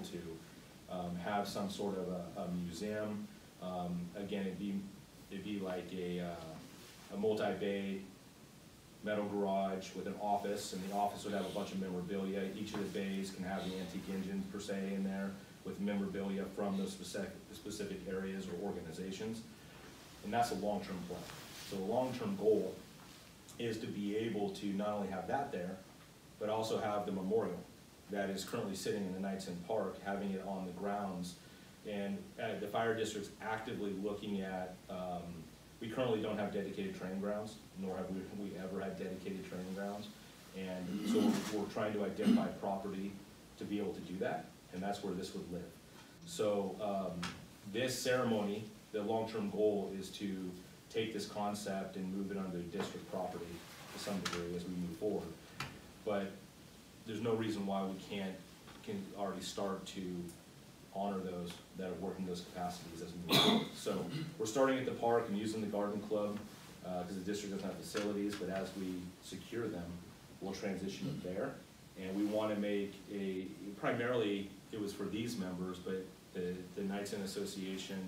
able to, um, have some sort of a, a museum. Um, again, it'd be, it'd be like a, uh, a multi-bay metal garage with an office, and the office would have a bunch of memorabilia. Each of the bays can have the antique engine per se in there with memorabilia from those specific, specific areas or organizations. And that's a long-term plan. So the long-term goal is to be able to not only have that there, but also have the memorial that is currently sitting in the Knightsen Park, having it on the grounds. And uh, the fire district's actively looking at, um, we currently don't have dedicated training grounds, nor have we, we ever had dedicated training grounds. And so we're, we're trying to identify property to be able to do that, and that's where this would live. So, um, this ceremony, the long-term goal is to take this concept and move it onto district property to some degree as we move forward. But there's no reason why we can't, can already start to honor those that are working those capacities as we move forward. So, we're starting at the park and using the garden club, uh, cause the district doesn't have facilities, but as we secure them, we'll transition it there. And we wanna make a, primarily, it was for these members, but the, the Knightsen Association,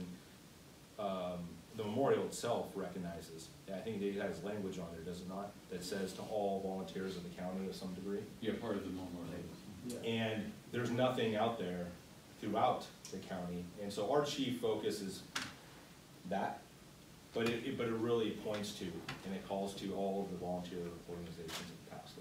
um, the memorial itself recognizes, I think it has language on there, does it not? That says to all volunteers of the county to some degree. Yeah, part of the memorial. And there's nothing out there throughout the county, and so our chief focus is that. But it, it- but it really points to, and it calls to all of the volunteer organizations that passed